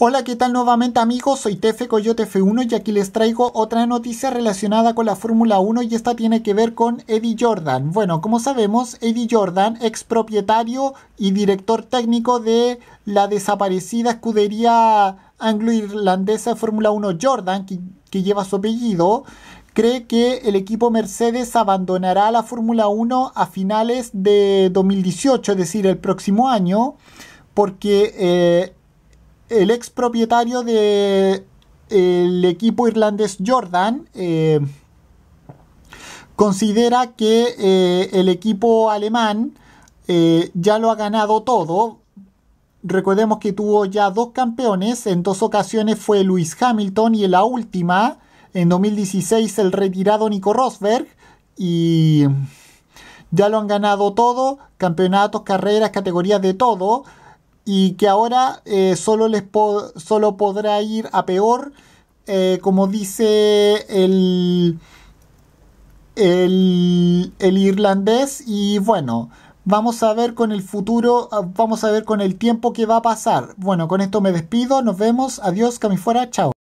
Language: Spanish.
Hola, ¿qué tal nuevamente amigos? Soy Tefe Coyote F1 y aquí les traigo otra noticia relacionada con la Fórmula 1 y esta tiene que ver con Eddie Jordan. Bueno, como sabemos, Eddie Jordan, ex propietario y director técnico de la desaparecida escudería anglo-irlandesa de Fórmula 1 Jordan, que, lleva su apellido, cree que el equipo Mercedes abandonará la Fórmula 1 a finales de 2018, es decir, el próximo año, porque eh, el ex propietario del equipo irlandés Jordan eh, considera que eh, el equipo alemán eh, ya lo ha ganado todo. Recordemos que tuvo ya dos campeones, en dos ocasiones fue Lewis Hamilton y en la última, en 2016, el retirado Nico Rosberg. Y ya lo han ganado todo, campeonatos, carreras, categorías de todo y que ahora eh, solo, les solo podrá ir a peor, eh, como dice el, el, irlandés. Y bueno, vamos a ver con el futuro, vamos a ver con el tiempo que va a pasar. Bueno, con esto me despido, nos vemos, adiós, fuera, chao.